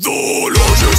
The largest